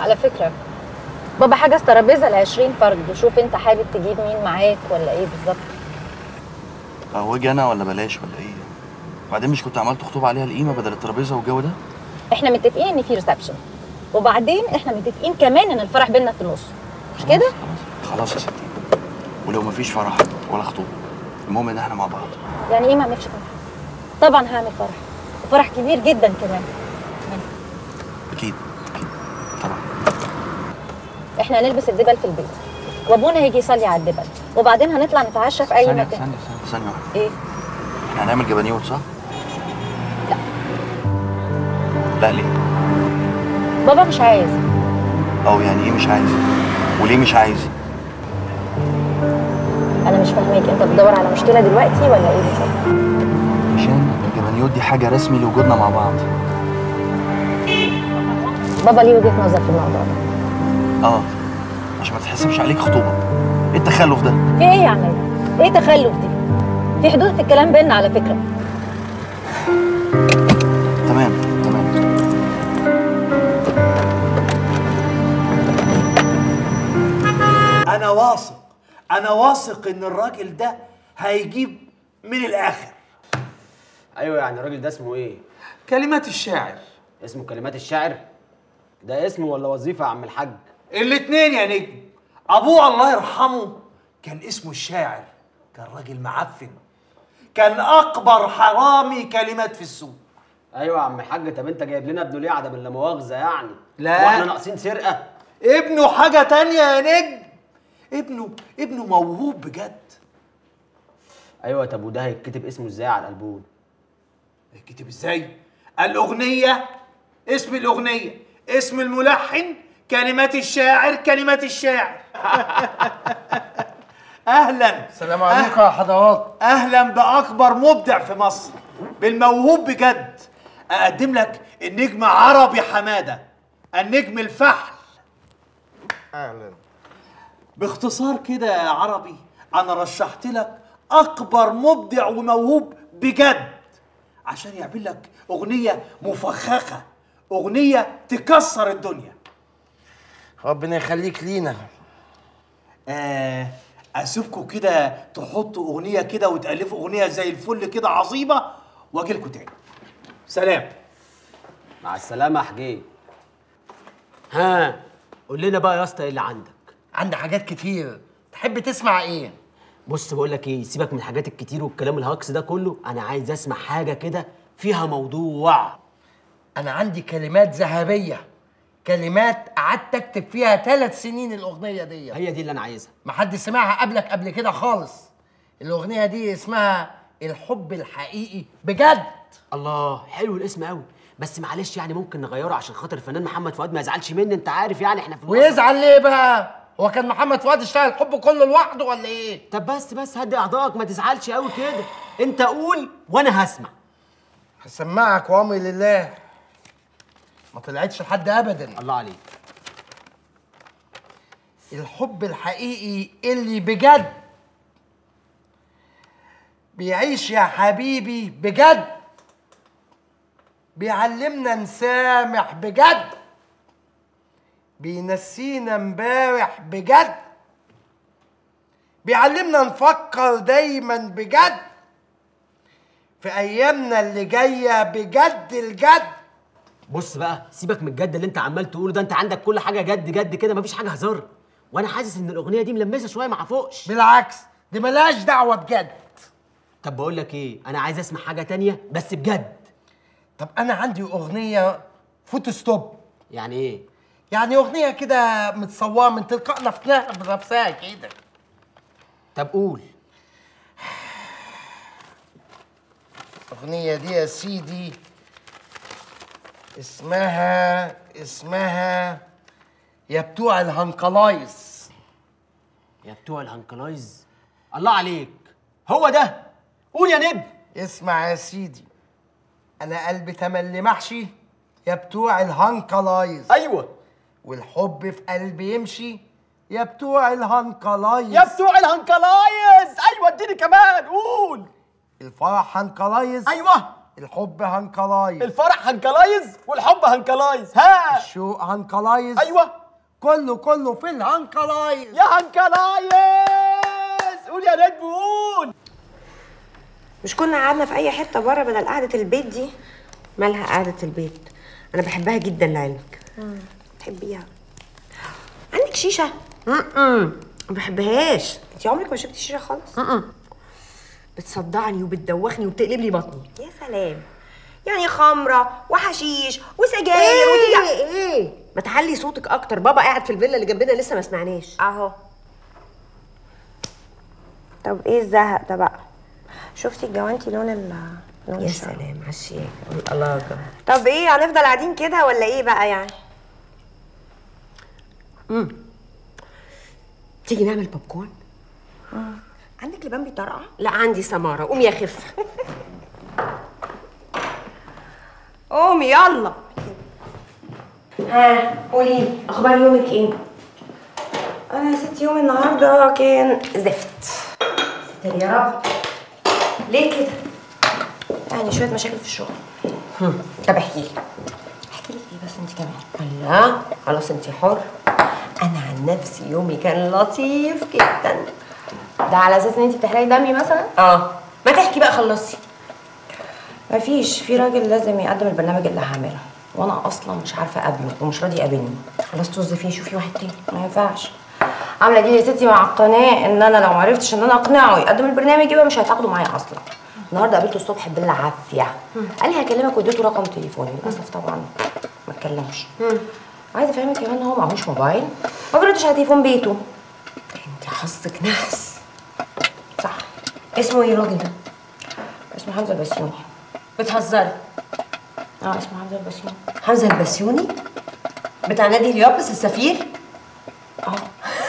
على فكرة. بابا حجز ترابيزه ل 20 فرد. وشوف انت حابب تجيب مين معاك ولا إيه بالظبط. اهوجي أنا ولا بلاش ولا إيه؟ وبعدين مش كنت عملت خطوبة عليها القيمة بدل الترابيزة والجو ده؟ إحنا متفقين ان في ريسبشن وبعدين إحنا متفقين كمان ان الفرح بينا في النص. مش كده؟ خلاص يا ستي. ولو مفيش فرح ولا خطوبة المهم ان إحنا مع بعض. يعني إيه ما اعملش فرح؟ طبعا هعمل فرح. وفرح كبير جدا كمان. أكيد أكيد. إحنا هنلبس الدبل في البيت وابونا هيجي يصلي على الدبل وبعدين هنطلع نتعشى في أي ثانية مكان ثانية ثانية ثانية واحدة إيه إحنا هنعمل جبانيوت صح؟ لا. لا ليه؟ بابا مش عايز أو يعني إيه مش عايز؟ وليه مش عايز؟ أنا مش فاهماك أنت بتدور على مشكلة دلوقتي ولا إيه بالظبط عشان الجبانيوت دي حاجة رسمي لوجودنا مع بعض بابا ليه وجهة نظر في الموضوع ده آه عشان ما تتحسبش عليك خطوبة إيه التخلف ده؟ في إيه يا عماد إيه تخلف دي في حدود في الكلام بينا على فكرة تمام تمام أنا واثق أنا واثق إن الراجل ده هيجيب من الآخر أيوه يعني الراجل ده اسمه إيه؟ كلمات الشاعر اسمه كلمات الشاعر؟ ده اسم ولا وظيفة يا عم الحاج؟ الاتنين يا نجم. أبوه الله يرحمه كان اسمه الشاعر كان راجل معفن. كان أكبر حرامي كلمات في السوق. أيوه يا عم الحاج طب أنت جايب لنا ابنه ليه عدم لا مؤاخذه يعني؟ لا. وإحنا ناقصين سرقة. ابنه حاجة تانية يا نجم. ابنه ابنه موهوب بجد. أيوه طب وده هيتكتب اسمه إزاي على الالبوم؟ كتب إزاي؟ الأغنية اسم الأغنية اسم الملحن كلمات الشاعر كلمات الشاعر. أهلا. السلام عليكم يا حضرات. أهلا بأكبر مبدع في مصر. بالموهوب بجد. أقدم لك النجم عربي حمادة. النجم الفحل. أهلا. باختصار كده يا عربي أنا رشحت لك أكبر مبدع وموهوب بجد. عشان يعمل لك أغنية مفخخة أغنية تكسر الدنيا. ربنا يخليك لينا. آه أسيبكم كده تحطوا أغنية كده وتألفوا أغنية زي الفل كده عظيمة وأجي لكم تاني. سلام. مع السلامة يا حجيه ها قول لنا بقى يا اسطى إيه اللي عندك؟ عندي حاجات كتير. تحب تسمع إيه؟ بص بقول لك إيه سيبك من الحاجات الكتير والكلام الهكس ده كله. أنا عايز أسمع حاجة كده فيها موضوع. أنا عندي كلمات ذهبية. كلمات قعدت اكتب فيها ثلاث سنين الأغنية دي. هي دي اللي أنا عايزها. محد سمعها قبلك قبل كده خالص. الأغنية دي اسمها الحب الحقيقي. بجد. الله حلو الاسم قوي بس معلش يعني ممكن نغيره عشان خاطر الفنان محمد فؤاد ما يزعلش مني. أنت عارف يعني إحنا في الوقت- ويزعل ليه بقى؟ هو كان محمد فؤاد اشتغل الحب كله لوحده ولا إيه؟ طب بس بس هدي أعضائك. ما تزعلش قوي كده. أنت قول وأنا هسمع. هسمعك وامري لله. ما طلعتش لحد ابدا. الله عليك. الحب الحقيقي اللي بجد بيعيش يا حبيبي بجد. بيعلمنا نسامح بجد. بينسينا امبارح بجد. بيعلمنا نفكر دايما بجد. في أيامنا اللي جاية بجد الجد. بص بقى سيبك من الجد اللي انت عمال تقوله ده انت عندك كل حاجة جد جد كده مفيش حاجة هزار. وأنا حاسس إن الأغنية دي ملمسة شوية مع فوقش. بالعكس دي ملهاش دعوة بجد. طب بقول لك إيه أنا عايز أسمع حاجة تانية بس بجد. طب أنا عندي أغنية photo stop. يعني إيه؟ يعني أغنية كده متصورة من تلقاء نفسها بنفسها كده. طب قول. الاغنيه دي يا سيدي. اسمها اسمها يا بتوع الهنكلايز. يا بتوع الهنكلايز. الله عليك. هو ده. قول يا نجم اسمع يا سيدي. أنا قلبي تملي محشي يا بتوع الهنكلايز. أيوه. والحب في قلبي يمشي يا بتوع الهنكلايز. يا بتوع الهنكلايز. أيوه اديني كمان. قول. الفرح هنكلايز. أيوه. الحب هنكلايز الفرح هنكلايز والحب هنكلايز ها! الشوق هنكلايز أيوه. كله كله في الهنكلايز يا هنكلايز قول يا ريت قول مش كنا قعدنا في أي حتة بره بدل قعدة البيت دي؟ مالها قعدة البيت؟ أنا بحبها جدا لعلمك بتحبيها؟ عندك شيشة؟ امم ما بحبهاش. انت عمرك ما شربتي شيشة خالص؟ امم بتصدعني وبتدوخني وبتقلب لي بطني. يا سلام. يعني خمرة وحشيش وسجاير إيه وتيجي إيه ما تعلي صوتك أكتر. بابا قاعد في الفيلا اللي جنبنا لسه ما سمعناش. أهو. طب إيه الزهق ده بقى؟ شفتي الجوانتي لون ال لون يا. سلام الشياكة والألاجة طب إيه هنفضل قاعدين كده ولا إيه بقى يعني؟ تيجي نعمل بوب كورن عندك لبان بيطرقع؟ لا عندي سمارة. قومي يا خفة قومي يلا. ها قولي لي أخبار يومك إيه؟ أنا يا ستي يوم النهارده كان زفت. ستر يا رب. ليه كده؟ يعني شوية مشاكل في الشغل. طب احكي لي. احكي لك إيه بس أنت كمان؟ الله خلاص أنت حر. أنا عن نفسي يومي كان لطيف جدا. ده على أساس إن انت بتحرقي دمي مثلا؟ آه. ما تحكي بقى خلصي. مفيش في راجل لازم يقدم البرنامج اللي هعمله. وأنا أصلا مش عارفة أقابله ومش راضي يقابلني. خلاص طز فيه شوفي واحد تاني. ما ينفعش. عاملة دي يا ستي مع القناة إن أنا لو معرفتش إن أنا أقنعه يقدم البرنامج يبقى مش هيتعاقدوا معايا أصلا. النهارده قابلته الصبح بالعافية. قال لي هكلمك واديته رقم تليفوني. للأسف طبعا ما اتكلمش. عايزة أفهمك كمان إن هو معهوش موبايل. ما بيردش على تليفون بيته. أنت حظك نحس. صح. اسمه إيه الراجل ده؟ اسمه حمزة البسيوني. بتهزري؟ آه اسمه حمزة البسيوني. حمزة البسيوني؟ بتاع نادي اليابس السفير؟ آه.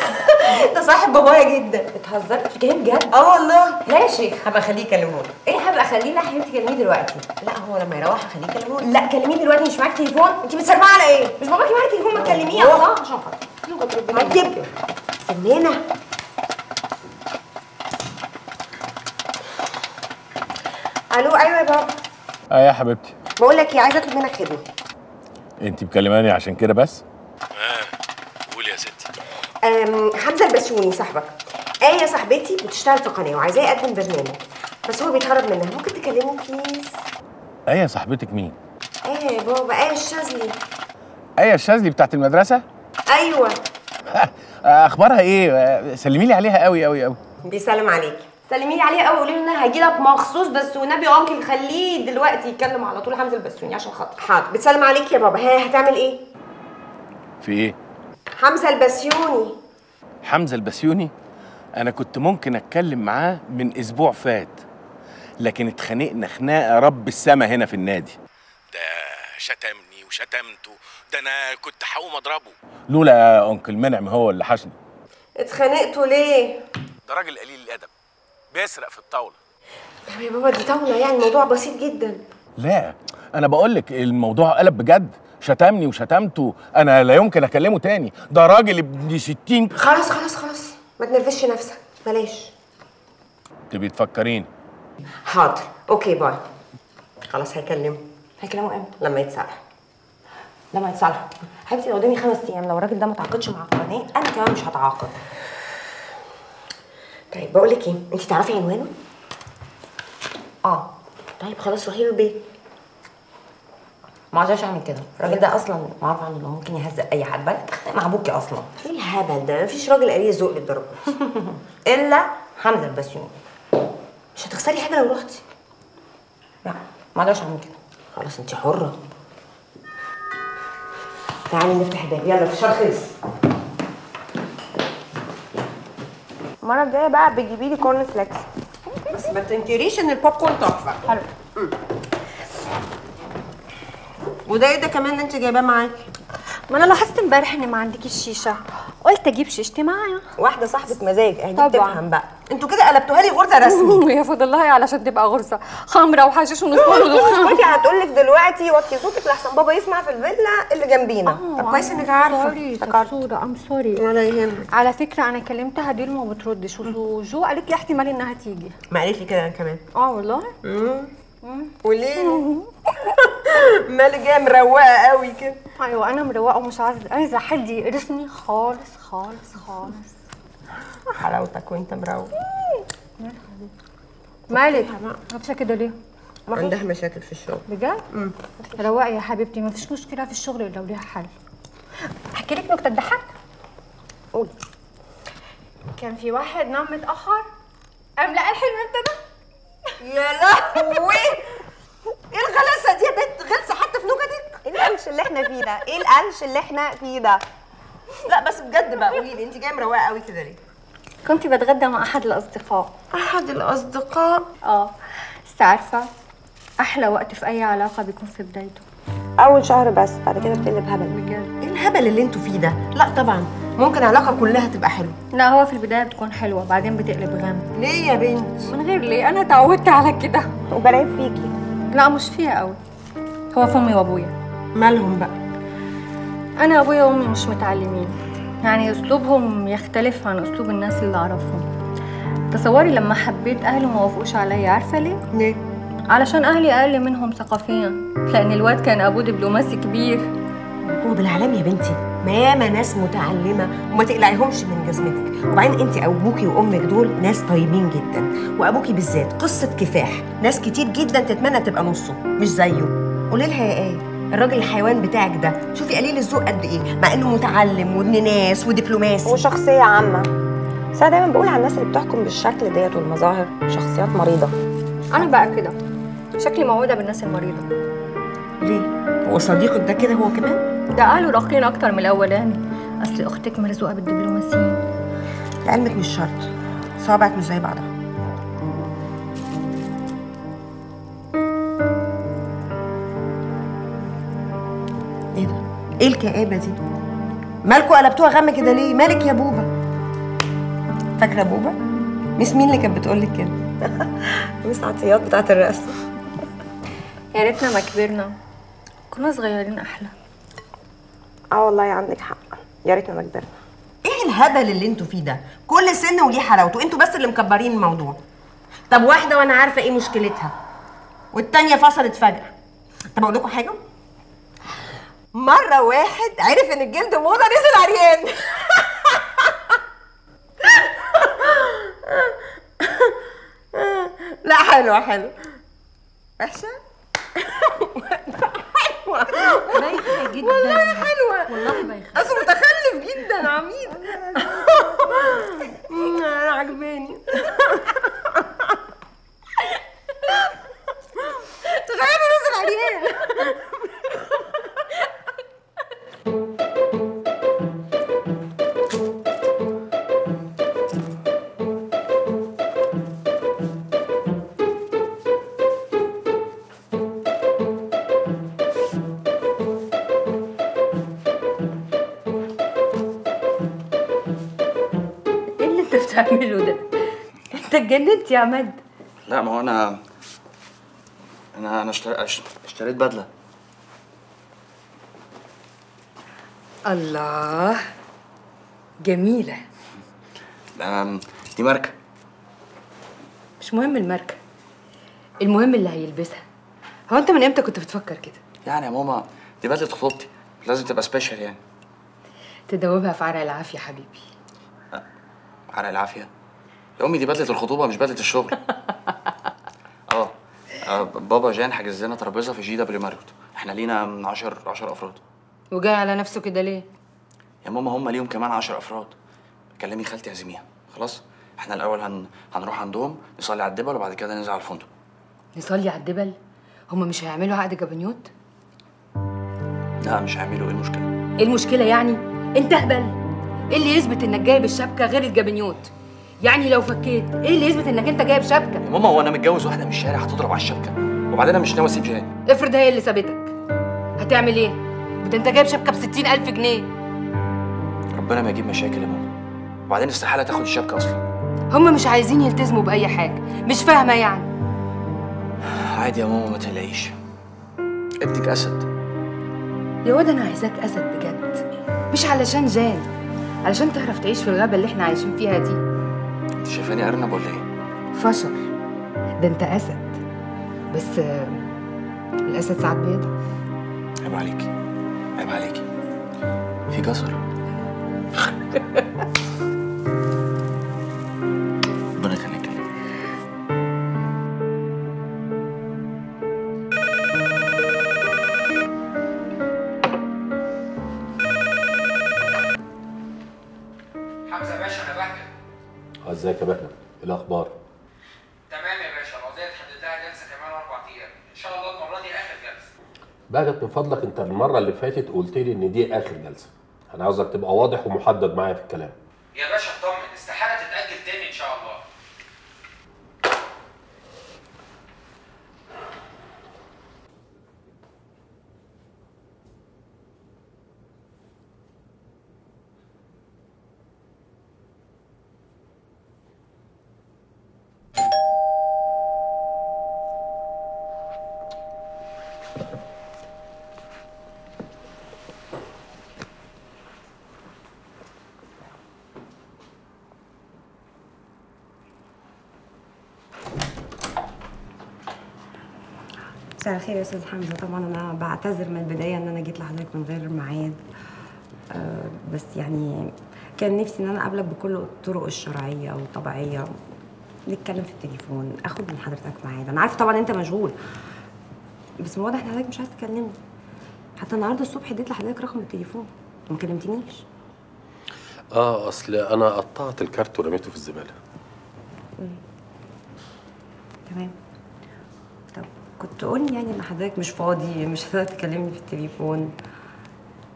ده صاحب بابايا جدا. بتهزري؟ بتتكلمي بجد آه والله. لا يا شيخ. هبقى اخليه يكلموني. إيه هبقى اخليه لا حبيبتي كلميه دلوقتي. لا هو لما يروح هخليه يكلموني. لا كلميه دلوقتي مش معاك تليفون. انت بتسربعي على إيه؟ مش باباكي معاك تليفون؟ ما تكلميه. الله عشان خاطر عجب فنانة ألو أيوه يا بابا. آه يا حبيبتي. بقول لك إيه عايزة أطلب منك خدمة. انت مكلماني عشان كده بس؟ قولي يا ستي. أم، حمزة البسيوني صاحبك. آية صاحبتي بتشتغل في قناة وعايزاه يقدم برنامج. بس هو بيتهرب منها. ممكن تكلمه please؟ آية صاحبتك مين؟ آية يا بابا آية الشاذلي. آية الشاذلي بتاعت المدرسة؟ أيوه. آه، أخبارها إيه؟ آه، سلمي لي عليها قوي قوي قوي بيسلم عليك سلمي لي عليه قوي قولي له إن أنا هاجي لك مخصوص بس والنبي يا uncle خليه دلوقتي يتكلم على طول. حمزه البسيوني عشان خاطر حاضر. بتسلم عليك يا بابا. ها هتعمل إيه؟ في إيه؟ حمزة البسيوني. حمزة البسيوني؟ أنا كنت ممكن أتكلم معاه من أسبوع فات لكن اتخانقنا خناقة رب السما هنا في النادي. ده شتمني وشتمته. ده أنا كنت هقوم أضربه. لولا أنكل منعم هو اللي حشني. اتخانقتوا ليه؟ ده راجل قليل الأدب. بيسرق في الطاولة. طب يا بابا دي طاولة يعني الموضوع بسيط جدا. لا أنا بقول لك الموضوع قلب بجد. شتمني وشتمته. أنا لا يمكن أكلمه تاني. ده راجل ابن ستين. خلاص خلاص خلاص. ما تنرفزش نفسك. بلاش. تبقي تفكريني؟ حاضر. okay bye. خلاص هيكلمه. هيكلمه إمتى؟ لما يتصالح لما يتصالح حبيبتي قدامي خمس أيام لو الراجل ده ما تعاقدش مع القناه أنا كمان مش هتعاقد. طيب بقول لك إيه؟ انت تعرفي عنوانه؟ آه. طيب خلاص روحي له البيت. ما أقدرش اعمل كده. الراجل ده أصلا معروف عنه انه ممكن يهزق أي حد. بالك مع ابوكي أصلا. إيه الهبل ده؟ مفيش راجل قليل ذوق للدرجة. إلا حمزة البسيوني مش هتخسري حاجة لو رحتي. لا ما أقدرش اعمل كده. خلاص انت حرة. تعالي نفتح الباب. يلا الفشار خلص. المرة الجاية بقى بتجيبي لي corn flakes بس ما تنكريش إن البوب كورن تحفة. حلو. وده إيه ده كمان اللي انت جايباه معاكي ما أنا لاحظت امبارح إن ما عندكيش شيشة. قلت أجيب شيشتي معايا. واحدة صاحبة مزاج. أهي. بتفهم بقى. أنتوا كده قلبتوها لي غرزة رسمي. يا فضل الله علشان تبقى غرزة. خمرة وحشيش ونصور ودخان اسكتي هتقول لك دلوقتي وطي صوتك لحسن بابا يسمع في الفيلا اللي جنبينا. طب كويس إنك عارفة. صورة ام سوري ولا يهمك. على فكرة أنا كلمتها دي وما بتردش. وجو قالت لي احتمال إنها تيجي. ما قالت لي كده أنا كمان. آه والله؟ وليه مالك جاية مروقة قوي كده. أيوه أنا مروقة ومش عايزه عايزة حد يقرفني خالص خالص خالص. حلاوتك وانت مروق مالك؟ لابسه كده ليه عندها مشاكل في الشغل. بجد؟ روقي يا حبيبتي ما فيش مشكلة في الشغل الا وليها حل. أحكي لك نكتة تضحك قولي كان في واحد نام متأخر. قام لقى الحلم ابتدى يا لهوي! إيه الغلاسة دي يا بنت؟ غلسة حتى في نكتك؟ إيه القلش اللي إحنا فيه ده؟ إيه القلش اللي إحنا فيه ده؟ لا بس بجد بقى قولي لي انت جاية مروقة قوي كده ليه؟ كنت بتغدى مع أحد الأصدقاء. أحد الأصدقاء؟ آه. عارفه أحلى وقت في أي علاقة بيكون في بدايته. أول شهر بس بعد كده بتقلب هبل. بجد. إيه الهبل اللي أنتوا فيه ده؟ لا طبعا. ممكن علاقه كلها تبقى حلوة. لا هو في البداية بتكون حلوة بعدين بتقلب غم ليه يا بنت؟ من غير ليه؟ أنا اتعودت على كده. وبلاقي فيكي. لا مش فيها قوي هو في أمي وأبويا. مالهم بقى؟ أنا ابويا وأمي مش متعلمين. يعني أسلوبهم يختلف عن أسلوب الناس اللي أعرفهم. تصوري لما حبيت أهلي ما وافقوش عليا عارفة ليه؟ ليه؟ علشان أهلي أقل منهم ثقافيا لأن الواد كان أبوه دبلوماسي كبير. هو بالعلام يا بنتي. ما ياما ناس متعلمة وما تقلعيهمش من جزمتك. وبعدين أنت ابوكي وأمك دول ناس طيبين جدا. وأبوكي بالذات قصة كفاح. ناس كتير جدا تتمنى تبقى نصه مش زيه. قولي لها يا آية. الراجل الحيوان بتاعك ده شوفي قليل الذوق قد إيه. مع إنه متعلم وابن ناس ودبلوماسي. وشخصية عامة. بس أنا دايما بقول على الناس اللي بتحكم بالشكل ديت والمظاهر. شخصيات مريضة. أنا بقى كده. شكلي موعودة بالناس المريضة. ليه؟ هو صديقك ده كده هو كمان؟ ده أهله راقيين أكتر من الأولاني. أصل أختك مرزوقة بالدبلوماسيين. لعلمك مش شرط. صوابعك مش زي بعضها. إيه الكآبة دي؟ مالكوا قلبتوها غم كده ليه؟ مالك يا بوبا؟ فاكرة بوبا؟ ميس مين اللي كانت بتقولك كده؟ مس عطيات بتاعت الرقص يا ريتنا ما كبرنا كنا صغيرين أحلى آه والله عندك حق يا ريتنا ما كبرنا إيه الهبل اللي أنتوا فيه ده؟ كل سن وليه حلاوته، أنتوا بس اللي مكبرين الموضوع. طب واحدة وأنا عارفة إيه مشكلتها. والتانية فصلت فجأة. طب أقول لكم حاجة؟ مرة واحد عرف إن الجلد موضة نزل عريان. لا حلوة. وحشة؟ حلوة بايخه جدا يا عماد. لا ما هو أنا أنا أنا اشتريت بدلة. الله. جميلة. ده دي ماركة. مش مهم الماركة. المهم اللي هيلبسها. هو أنت من إمتى كنت بتفكر كده؟ يعني يا ماما دي بدلة خطوبتي لازم تبقى سبيشال يعني. تدوبها في عرق العافية حبيبي. عرق العافية؟ يا أمي دي بدله الخطوبة مش بدله الشغل. آه. آه، بابا جان حجز لنا ترابيزة في JW Marriott. إحنا لينا 10 10 أفراد. وجاي على نفسه كده ليه؟ يا ماما هم ليهم كمان 10 أفراد. كلمي خالتي اعزميها خلاص؟ إحنا الأول هن... هنروح عندهم نصلي على الدبل وبعد كده ننزل على الفندق. نصلي على الدبل؟ هما مش هيعملوا عقد جبنيوت لا مش هيعملوا. إيه المشكلة؟ إيه المشكلة يعني؟ انت هبل إيه اللي يثبت إنك جايب الشبكة غير الجبنيوت يعني لو فكيت إيه اللي يثبت انك انت جايب شبكة؟ يا ماما هو أنا متجوز واحدة من الشارع هتضرب على الشبكة؟ وبعدين أنا مش ناوي أسيب جهان افرض هي اللي سابتك. هتعمل إيه؟ ده انت جايب شبكة بستين ألف جنيه. ربنا ما يجيب مشاكل يا ماما. وبعدين استحاله تاخد الشبكة أصلا. هما مش عايزين يلتزموا بأي حاجة. مش فاهمة يعني. عادي يا ماما ما تقلقيش. ابنك أسد. يا واد أنا عايزاك أسد بجد. مش علشان جان علشان تعرف تعيش في الغابة اللي إحنا عايشين فيها دي. انت شايفاني ارنب ولا إيه؟ فشر. ده أنت أسد. بس الأسد ساعات بيضعف عيب عليكي عيب عليكي في جزر فضلك انت المرة اللي فاتت قلت لي إن دي آخر جلسة. أنا عاوزك تبقى واضح ومحدد معايا في الكلام يا باشا اطمن استحاله تتاجل تاني ان شاء الله مساء الخير يا أستاذ حمزة. طبعا أنا بعتذر من البداية إن أنا جيت لحضرتك من غير ميعاد. آه، بس يعني كان نفسي إن أنا أقابلك بكل الطرق الشرعية والطبيعية. نتكلم في التليفون اخد من حضرتك ميعاد أنا عارفة طبعا أنت مشغول. بس من واضح إن حضرتك مش عايز تكلمني. حتى النهارده الصبح اديت لحضرتك رقم التليفون. وما كلمتنيش. آه أصل أنا قطعت الكارت ورميته في الزبالة. تمام. كنت قولي يعني إن حضرتك مش فاضي مش هتقدر تكلمني في التليفون.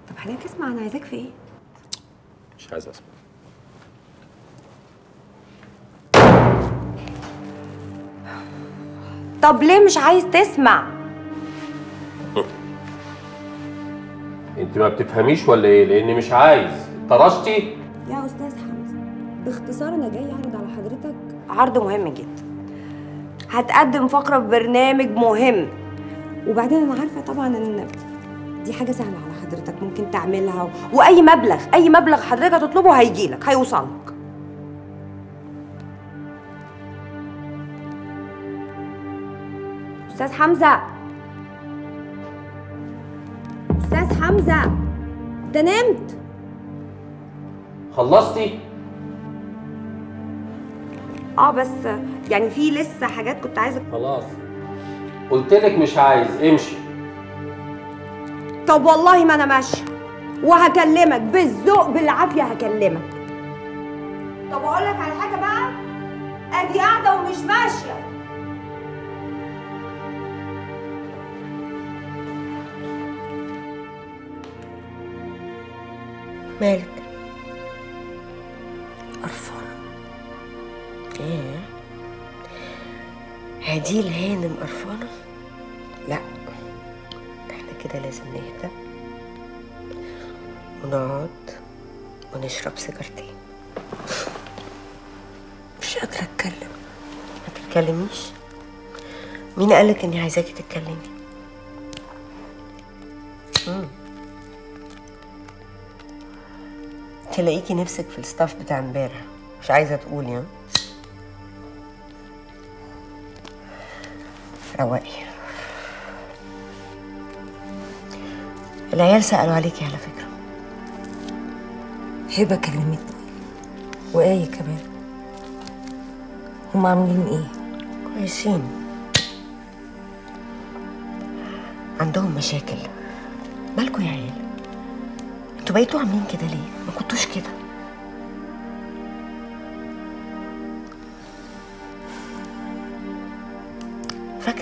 طب حضرتك اسمع أنا عايزاك في إيه؟ مش عايز أسمع. طب ليه مش عايز تسمع؟ أنت ما بتفهميش ولا إيه؟ لأني مش عايز. طرشتي؟ يا أستاذ حمزة باختصار أنا جاي أعرض على حضرتك عرض مهم جدا. هتقدم فقرة في برنامج مهم. وبعدين أنا عارفة طبعا إن دي حاجة سهلة على حضرتك ممكن تعملها. و... وأي مبلغ أي مبلغ حضرتك هتطلبه هيجيلك هيوصلك أستاذ حمزة. أستاذ حمزة أنت نمت؟ خلصتي؟ آه بس يعني في لسه حاجات كنت عايزة خلاص. قلت لك مش عايز. امشي. طب والله ما أنا ماشية. وهكلمك بالذوق بالعافية هكلمك. طب أقول لك على حاجة بقى؟ أدي قاعدة ومش ماشية. مالك؟ هدي الهانم قرفانة؟ لا إحنا كده لازم نهدى ونقعد ونشرب سيجارتين. مش قادرة أتكلم. ما تتكلميش. مين قالك إني عايزاكي تتكلمي. تلاقيكي نفسك في الستاف بتاع امبارح. مش عايزة تقولي ها؟ رواقي العيال سألوا عليكي على فكرة. هبة كلمتني. وآية كمان. هم عاملين إيه؟ كويسين. عندهم مشاكل. مالكوا يا عيال؟ أنتوا بقيتوا عاملين كده ليه؟ ما كنتوش كده.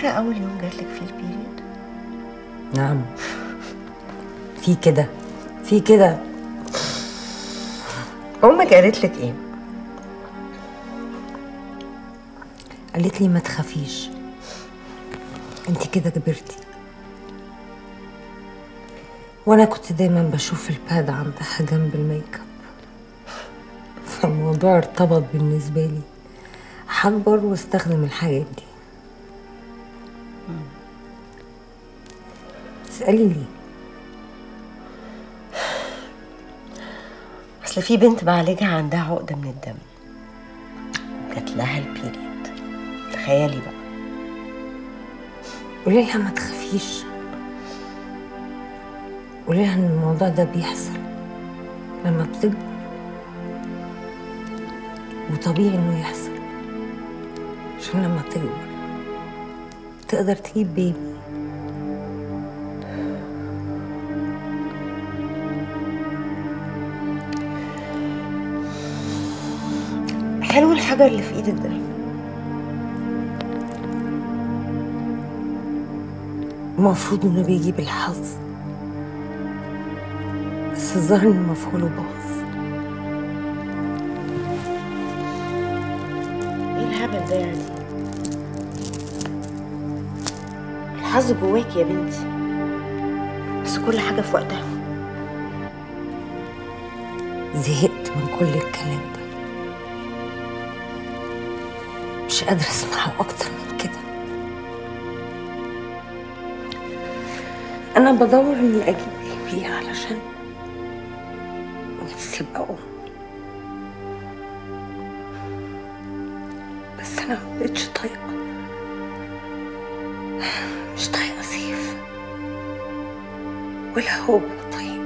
فاكرة أول يوم جاتلك فيه البيريد؟ نعم. في كده. في كده. أمك قالت لك إيه؟ قالت لي ما تخافيش. أنت كده كبرتي. وأنا كنت دايما بشوف الباد عندها جنب الميك أب. فالموضوع ارتبط بالنسبة لي. هكبر واستخدم الحاجات دي. تسألي ليه أصل في بنت معالجها عندها عقدة من الدم. جات لها البيريد. تخيلي بقى. قولي لها ما تخافيش. قولي لها إن الموضوع ده بيحصل. لما بتكبر. وطبيعي إنه يحصل. عشان لما تكبر. تقدر تجيب بيبي حلو الحجر اللي في إيدك ده. المفروض إنه بيجيب الحظ. بس الظاهر إنه مفعوله باظ إيه الهبل ده يعني؟ الحظ جواك يا بنتي. بس كل حاجة في وقتها. زهقت من كل الكلام ده. مش قادرة أسمعه أكتر من كده. أنا بدور إني أجيب بيبي علشان نفسي أبقى أم. بس أنا مبقتش طايقة. مش طايقة سيف ولا هو طايق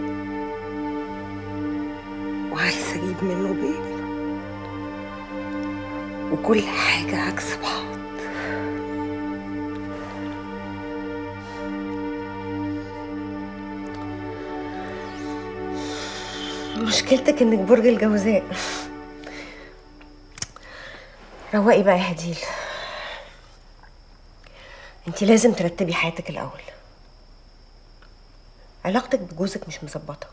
وعايزة أجيب منه بيبي. وكل حاجة عكس بعض. مشكلتك إنك برج الجوزاء. روقي بقى يا هديل. انت لازم ترتبي حياتك الأول. علاقتك بجوزك مش مظبطة.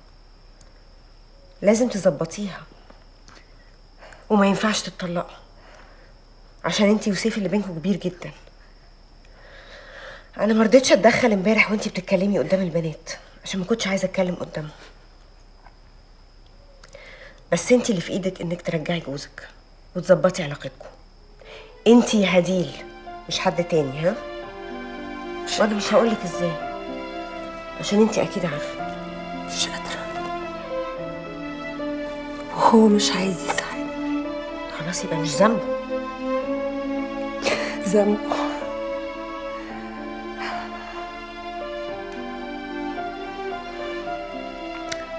لازم تظبطيها. وما ينفعش تتطلقوا عشان انتي وسيف اللي بينكم كبير جدا. أنا ما رضيتش أتدخل امبارح وانتي بتتكلمي قدام البنات. عشان ما كنتش عايزة أتكلم قدامهم بس انتي اللي في إيدك إنك ترجعي جوزك وتظبطي علاقتكم. انتي يا هديل مش حد تاني ها؟ وأنا مش هقولك إزاي. عشان انتي أكيد عارفة. مش قادرة. وهو مش عايز يساعدني. خلاص يبقى مش ذنبه. ذنبه.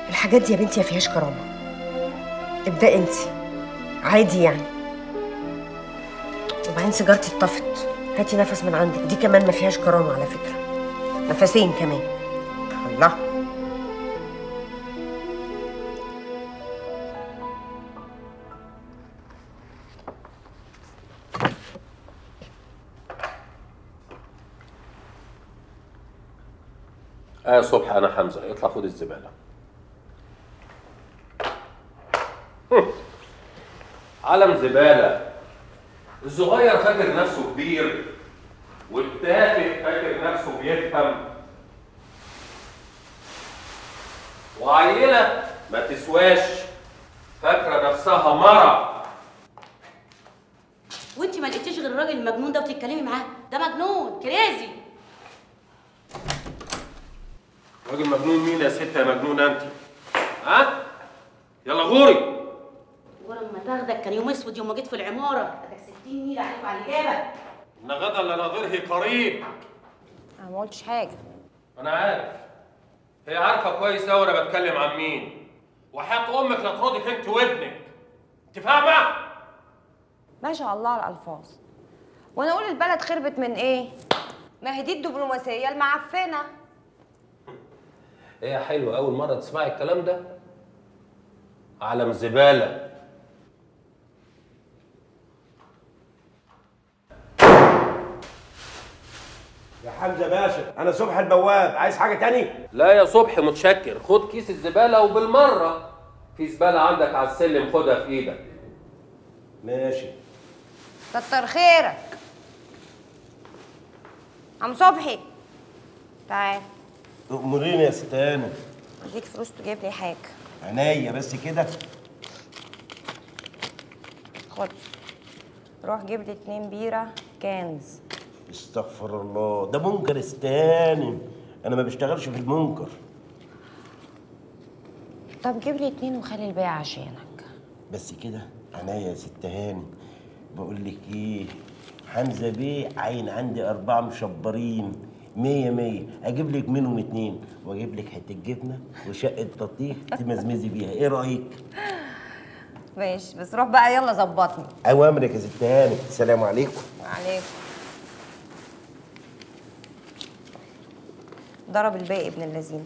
الحاجات دي يا بنتي ما فيهاش كرامة. ابدأي انتي. عادي يعني. وبعدين سيجارتي اتطفت. هاتي نفس من عندك. دي كمان ما فيهاش كرامة على فكرة. نفسين كمان. الله. آه صبح أنا حمزة. اطلع خد الزبالة. هم. علم زبالة. الصغير فاكر نفسه كبير والتافه فاكر نفسه بيفهم. وعيله ما تسواش فاكرة نفسها مرة. وانت ما لقيتيش غير الراجل المجنون ده وتتكلمي معاه؟ ده مجنون كريزي راجل مجنون مين يا ست يا مجنونه انت؟ ها؟ يلا غوري. ولما تاخدك كان يوم اسود يوم ما جيت في العمارة. هتك 60 نيله عليك وعلى الجبل ان غدا لنظره قريب. أنا ما قلتش حاجة. أنا عارف. هي عارفة كويس قوي أنا بتكلم عن مين. وحياة أمك لا ترضيك انت وابنك. أنت فاهمة؟ ما شاء الله على الألفاظ. وأنا أقول البلد خربت من إيه؟ ما هي دي الدبلوماسية المعفنة. هي حلوة اول مره تسمعي الكلام ده. علم زبالة. يا حمزة باشا أنا صبح البواب عايز حاجة تاني؟ لا يا صبحي متشكر. خد كيس الزبالة وبالمرة في زبالة عندك على السلم خدها في إيدك. ماشي. كتر خيرك. عم صبحي. تعال. اموريني يا ست هانم. أديك فلوس تجيب لي حاجة. عينيا بس كده. خد. روح جيب لي اتنين بيرة كنز. استغفر الله. ده منكر يا ست هانم أنا ما بشتغلش في المنكر. طب جيب لي اتنين وخلي الباقي عشانك. بس كده عينيا يا ست هانم بقول لك إيه؟ حمزة بيه عين عندي أربعة مشبرين. مية مية. أجيب لك منهم اتنين. وأجيب لك حتة جبنة وشقة بطيخ تمزمزي بيها. إيه رأيك؟ ماشي بس روح بقى يلا ظبطني. أوامرك يا ست هاني. السلام عليكم. عليكم ضرب الباقي ابن اللذينة.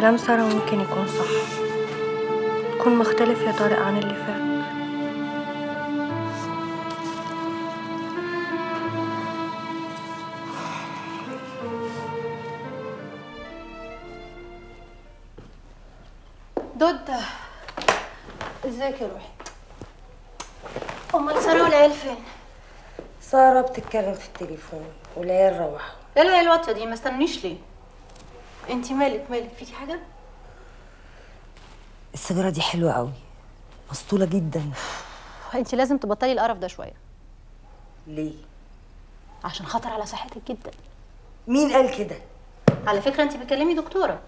كلام سارة ممكن يكون صح. يكون مختلف يا طارق عن اللي فات. دود ازيك يا روحي؟ أمال سارة والعيال فين؟ سارة بتتكلم في التليفون والعيال روحوا. إيه العيال الواطيه دي ما استنونيش ليه؟ انتي مالك مالك؟ فيكي حاجة؟ السيجارة دي حلوة قوي. مسطولة جدا. انتي لازم تبطلي القرف ده شوية. ليه؟ عشان خطر على صحتك جدا. مين قال كده؟ على فكرة انتي بتكلمي دكتورة.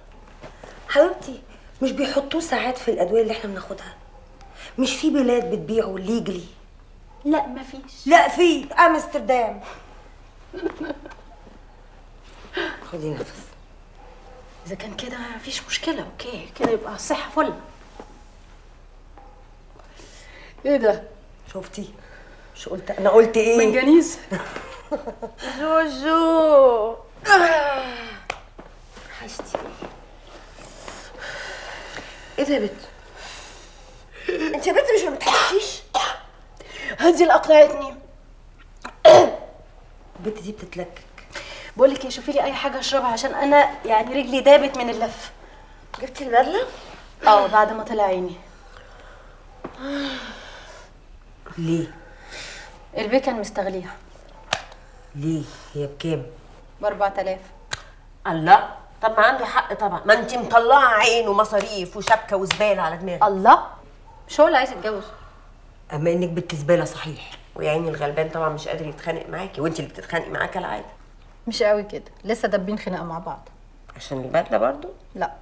حبيبتي مش بيحطوه ساعات في الأدوية اللي إحنا بناخدها؟ مش في بلاد بتبيعه ليجلي لا مفيش. لا في. امستردام خدي نفس. إذا كان كده مفيش مشكلة أوكي كده يبقى الصحه فل. إيه ده؟ شفتي؟ مش قلت أنا قلت إيه؟ منجنيز. جوجو. حشتي. إيه ده يا بت؟ أنت يا بت مش ما بتحشيش؟ هدي اللي اقنعتني البت دي بتتلكك بقول لك إيه شوفي لي أي حاجة أشربها عشان أنا يعني رجلي دابت من اللف. جبتي البدلة؟ آه بعد ما طلع عيني. ليه؟ البيه كان مستغليها. ليه هي بكام؟ ب 4000 الله. طب ما عنده حق طبعا. ما انت مطلعة عين ومصاريف وشبكة وزبالة على دماغك. الله. مش هو اللي عايز يتجوز؟ أما إنك بنت زبالة صحيح. ويعني الغلبان طبعا مش قادر يتخانق معاكي وانت اللي بتتخانقي معاه كالعادة. مش قوي كده لسه دابين خناقة مع بعض. عشان البدلة برضو؟ لا.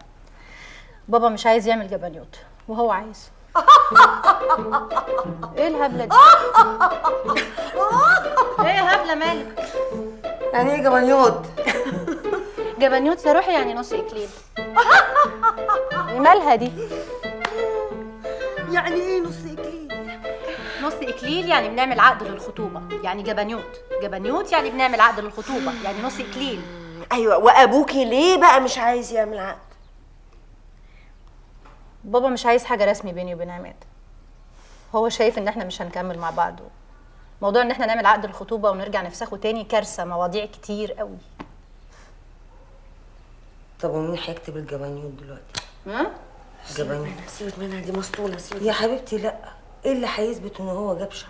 بابا مش عايز يعمل جبنيوت وهو عايز. إيه الهبلة دي؟ إيه يا هبلة مالك؟ يعني إيه جبنيوت جبنيوت يا روحي يعني نص إكليل. مالها دي؟ يعني إيه نص إكليل؟ نص إكليل يعني بنعمل عقد للخطوبة. يعني جبنيوت. جبنيوت يعني بنعمل عقد للخطوبة. يعني نص إكليل. أيوه. وأبوكي ليه بقى مش عايز يعمل عقد؟ بابا مش عايز حاجة رسمي بيني وبين عماد. هو شايف إن إحنا مش هنكمل مع بعض. موضوع إن إحنا نعمل عقد الخطوبه ونرجع نفسخه تاني كارثة مواضيع كتير قوي. طب ومين هيكتب الجبنيوت دلوقتي؟ ها؟ جبنيوت. سيبك منها دي مسطوله سيبك يا حبيبتي لأ. إيه اللي هيثبت إن هو جاب شك؟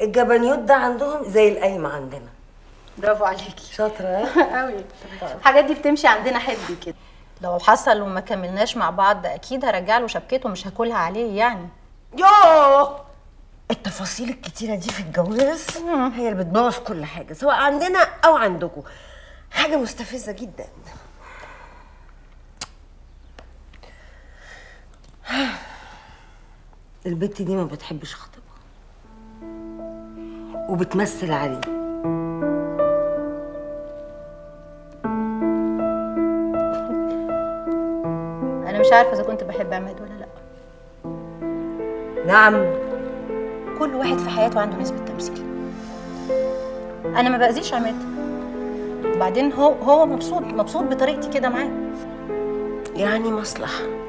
الجبنيوت ده عندهم زي القايمة عندنا. برافو عليكي. شاطرة. ها قوي الحاجات دي بتمشي عندنا حبي كده. لو حصل وما كملناش مع بعض أكيد هرجع له شبكته مش هاكلها عليه يعني. يوه! التفاصيل الكتيرة دي في الجواز هي اللي بتبوظ كل حاجة سواء عندنا أو عندكم. حاجة مستفزة جدا. البت دي ما بتحبش خطيبها. وبتمثل عليه. أنا مش عارفة إذا كنت بحب عماد ولا لأ. نعم. كل واحد في حياته عنده نسبة تمثيل. أنا ما بأذيش عماد وبعدين هو هو مبسوط مبسوط بطريقتي كده معاه. يعني مصلحة.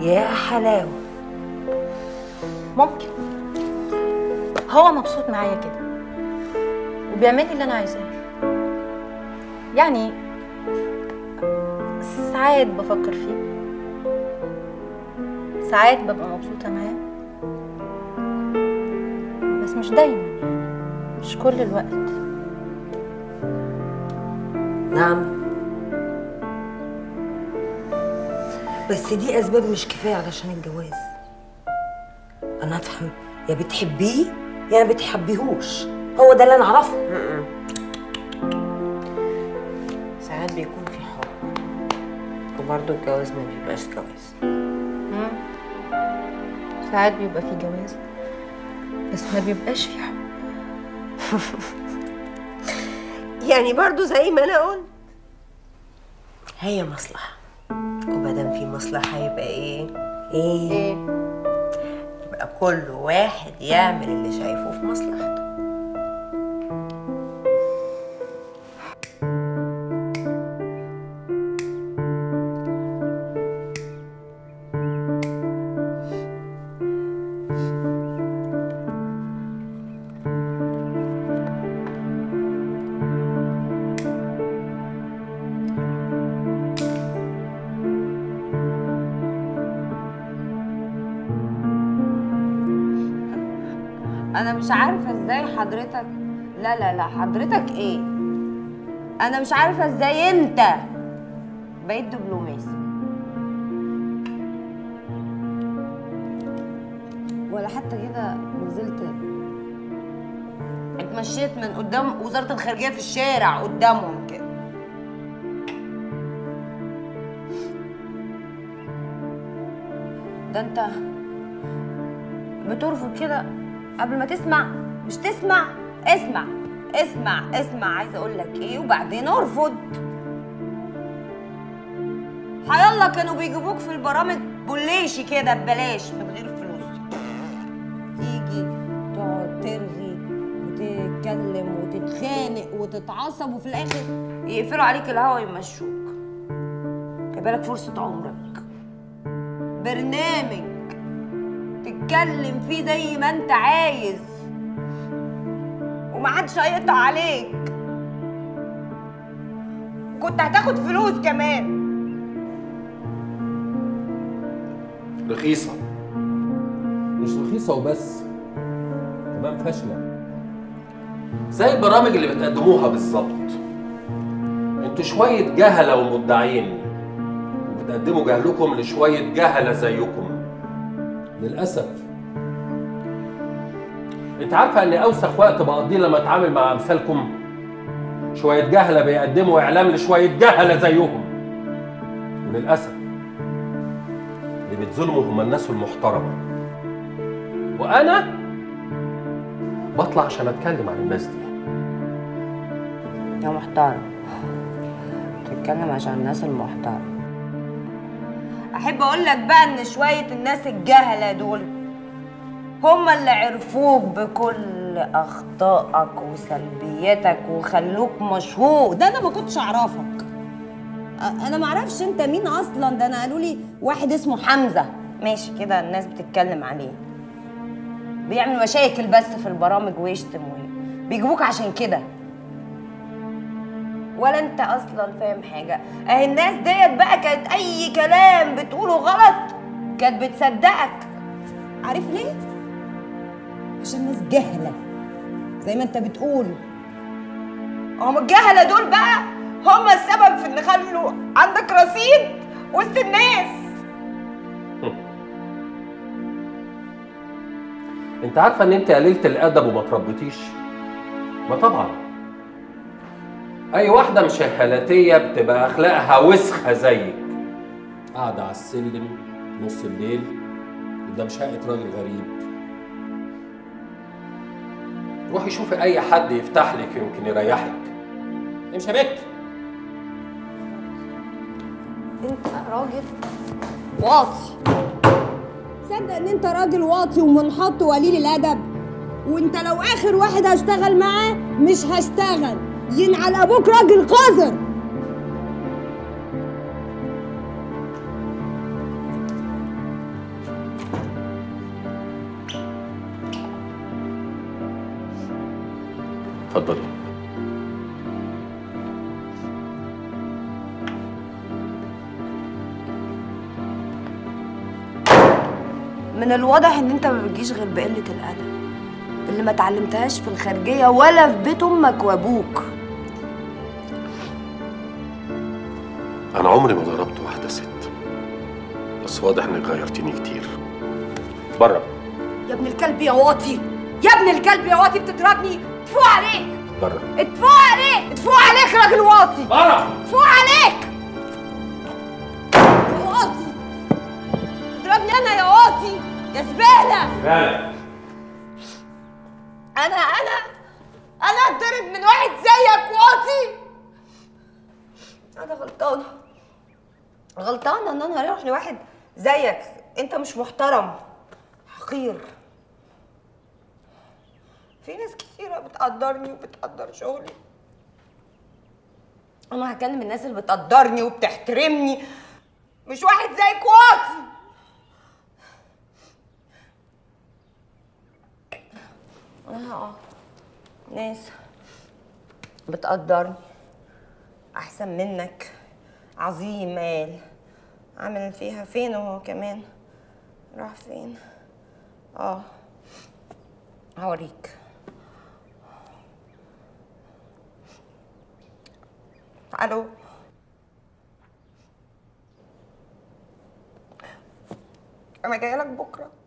يا حلاوة. ممكن. هو مبسوط معايا كده. وبيعمل لي اللي أنا عايزاه. يعني ساعات بفكر فيه. ساعات ببقى مبسوطة معاه. بس مش دايما. مش كل الوقت. نعم. بس دي أسباب مش كفاية علشان الجواز. أنا أفهم. يا بتحبيه يا ما بتحبيهوش. هو ده اللي أنا أعرفه. ساعات بيكون في حب. وبرضه الجواز ما بيبقاش جواز. ساعات بيبقى في جواز بس ما بيبقاش في حب. يعني برضه زي ما أنا قلت هي ومادام في مصلحة يبقى؟ إيه؟ إيه؟ يبقى كل واحد يعمل اللي شايفه في مصلحته أنا مش عارفة إزاي حضرتك لا لا لا حضرتك إيه؟ أنا مش عارفة إزاي أنت بقيت دبلوماسي. ولا حتى كده نزلت اتمشيت من قدام وزارة الخارجية في الشارع قدامهم كده. ده أنت بترفض كده؟ قبل ما تسمع مش تسمع اسمع اسمع اسمع عايزة أقول لك إيه وبعدين أرفض. هيلا كانوا بيجيبوك في البرامج بوليشي كده ببلاش من غير فلوس. تيجي تقعد ترغي وتتكلم وتتخانق وتتعصب وفي الآخر يقفلوا عليك الهوا ويمشوك. بالك فرصة عمرك. برنامج تتكلم فيه زي ما انت عايز. ومحدش هيقطع عليك. كنت هتاخد فلوس كمان. رخيصة. مش رخيصة وبس. كمان فاشلة. زي البرامج اللي بتقدموها بالظبط. أنتوا شوية جهلة ومدعين وبتقدموا جهلكم لشوية جهلة زيكم. للأسف. انت عارفة ان اوسخ وقت بقضيه لما اتعامل مع امثالكم؟ شوية جهلة بيقدموا اعلام لشوية جهلة زيهم. وللأسف اللي بيتظلموا هم الناس المحترمة. وأنا بطلع عشان أتكلم عن الناس دي. يا محترم. تتكلم عشان الناس المحترمة. أحب أقول لك بقى إن شوية الناس الجهلة دول هما اللي عرفوك بكل أخطائك وسلبياتك وخلوك مشهور. ده أنا ما كنتش أعرفك. أنا ما أعرفش أنت مين أصلا. ده أنا قالوا لي واحد اسمه حمزة. ماشي كده الناس بتتكلم عليه. بيعمل مشاكل بس في البرامج ويشتم وي- بيجيبوك عشان كده. ولا أنت أصلا فاهم حاجة. أهي الناس ديت بقى كانت أي كلام بتقوله غلط كانت بتصدقك. عارف ليه؟ عشان ناس جهلة. زي ما انت بتقول. هم الجهلة دول بقى هم السبب في ان خلوا عندك رصيد وسط الناس. انت عارفة ان انت قليلة الأدب وما تربيتيش؟ ما طبعا. أي واحدة مشهلاتية بتبقى أخلاقها وسخة زيك. قاعدة على السلم نص الليل قدام شقة راجل غريب. روحي شوفي أي حد يفتح لك يمكن يريحك. امشي يا بت أنت راجل واطي. صدق إن أنت راجل واطي ومنحط وقليل الأدب. وأنت لو آخر واحد هشتغل معاه مش هشتغل. ينعل أبوك راجل قذر. اتفضلي من الواضح إن أنت ما بتجيش غير بقلة الأدب. اللي ما اتعلمتهاش في الخارجية ولا في بيت أمك وأبوك. أنا عمري ما ضربت واحدة ست. بس واضح إنك غيرتيني كتير. بره. يا ابن الكلب يا واطي. يا ابن الكلب يا واطي بتضربني. اتفوق عليك. بره. اتفوق عليك. اتفوق عليك راجل واطي. بره. اتفوق عليك. يا واطي. اضربني أنا يا واطي. يا زبالة. لا أنا أنا أنا اتضرب من واحد زيك واطي. أنا غلطانة. غلطانة ان أنا أروح لواحد زيك. انت مش محترم. حقير في ناس كتيره بتقدرني وبتقدر شغلي. أنا هكلم الناس اللي بتقدرني وبتحترمني. مش واحد زيك واطي آه. ناس بتقدرني. أحسن منك. عظيم مال. عامل فيها فين هو كمان؟ راح فين؟ آه. هوريك. ألو. أنا جاية لك بكرة.